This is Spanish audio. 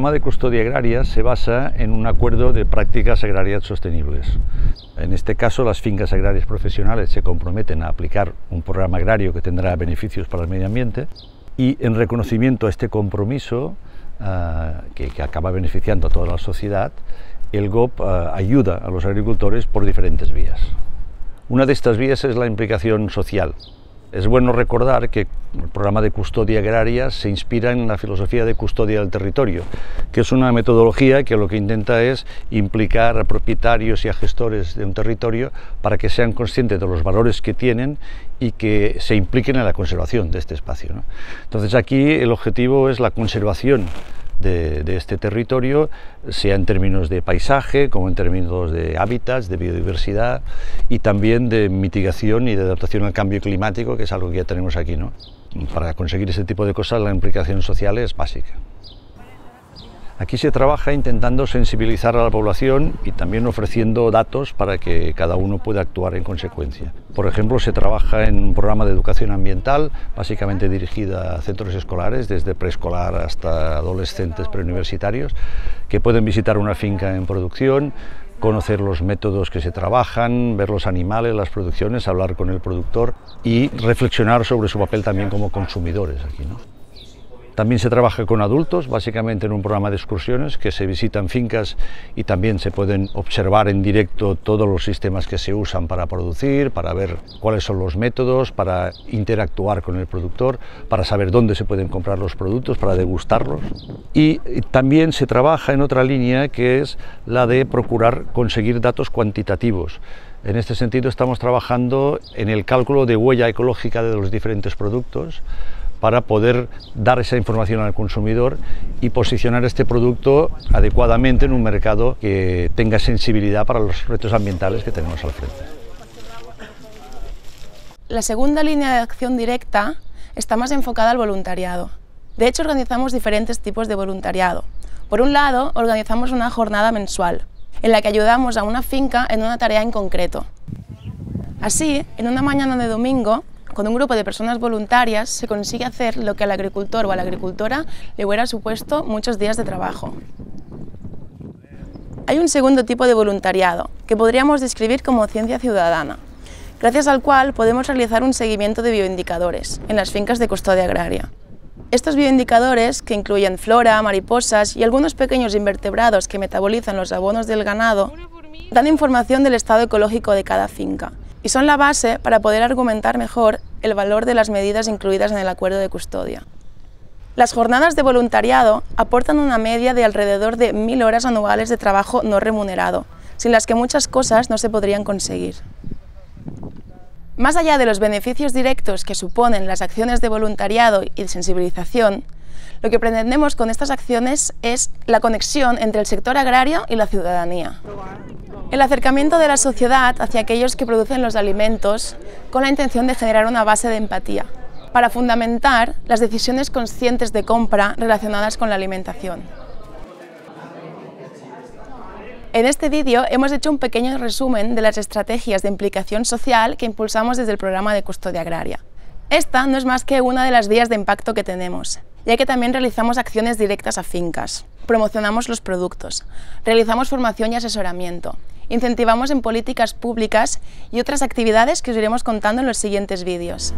programa de custodia agraria se basa en un acuerdo de prácticas agrarias sostenibles. En este caso, las fincas agrarias profesionales se comprometen a aplicar un programa agrario que tendrá beneficios para el medio ambiente y en reconocimiento a este compromiso, uh, que, acaba beneficiando a toda la sociedad, el GOP uh, ayuda a los agricultores por diferentes vías. Una de estas vías es la implicación social. Es bueno recordar que el programa de custodia agraria se inspira en la filosofía de custodia del territorio, que es una metodología que lo que intenta es implicar a propietarios y a gestores de un territorio para que sean conscientes de los valores que tienen y que se impliquen en la conservación de este espacio. Entonces aquí el objetivo es la conservación de, este territorio, sea en términos de paisaje, como en términos de hábitats, de biodiversidad y también de mitigación y de adaptación al cambio climático, que es algo que ya tenemos aquí. ¿no? Para conseguir ese tipo de cosas la implicación social es básica. Aquí se trabaja intentando sensibilizar a la población y también ofreciendo datos para que cada uno pueda actuar en consecuencia. Por ejemplo, se trabaja en un programa de educación ambiental, básicamente dirigida a centros escolares, desde preescolar hasta adolescentes preuniversitarios, que pueden visitar una finca en producción, conocer los métodos que se trabajan, ver los animales, las producciones, hablar con el productor y reflexionar sobre su papel también como consumidores aquí. ¿no? También se trabaja con adultos, básicamente en un programa de excursiones que se visitan fincas y también se pueden observar en directo todos los sistemas que se usan para producir, para ver cuáles son los métodos, para interactuar con el productor, para saber dónde se pueden comprar los productos, para degustarlos. Y también se trabaja en otra línea que es la de procurar conseguir datos cuantitativos. En este sentido estamos trabajando en el cálculo de huella ecológica de los diferentes productos, para poder dar esa información al consumidor y posicionar este producto adecuadamente en un mercado que tenga sensibilidad para los retos ambientales que tenemos al frente. La segunda línea de acción directa está más enfocada al voluntariado. De hecho, organizamos diferentes tipos de voluntariado. Por un lado, organizamos una jornada mensual, en la que ayudamos a una finca en una tarea en concreto. Así, en una mañana de domingo, con un grupo de personas voluntarias se consigue hacer lo que al agricultor o a la agricultora le hubiera supuesto muchos días de trabajo. Hay un segundo tipo de voluntariado, que podríamos describir como ciencia ciudadana, gracias al cual podemos realizar un seguimiento de bioindicadores en las fincas de custodia agraria. Estos bioindicadores, que incluyen flora, mariposas y algunos pequeños invertebrados que metabolizan los abonos del ganado, dan información del estado ecológico de cada finca y son la base para poder argumentar mejor el valor de las medidas incluidas en el acuerdo de custodia. Las jornadas de voluntariado aportan una media de alrededor de 1.000 horas anuales de trabajo no remunerado, sin las que muchas cosas no se podrían conseguir. Más allá de los beneficios directos que suponen las acciones de voluntariado y de sensibilización, lo que pretendemos con estas acciones es la conexión entre el sector agrario y la ciudadanía. El acercamiento de la sociedad hacia aquellos que producen los alimentos con la intención de generar una base de empatía, para fundamentar las decisiones conscientes de compra relacionadas con la alimentación. En este vídeo hemos hecho un pequeño resumen de las estrategias de implicación social que impulsamos desde el programa de custodia agraria. Esta no es más que una de las vías de impacto que tenemos, ya que también realizamos acciones directas a fincas, promocionamos los productos, realizamos formación y asesoramiento, incentivamos en políticas públicas y otras actividades que os iremos contando en los siguientes vídeos.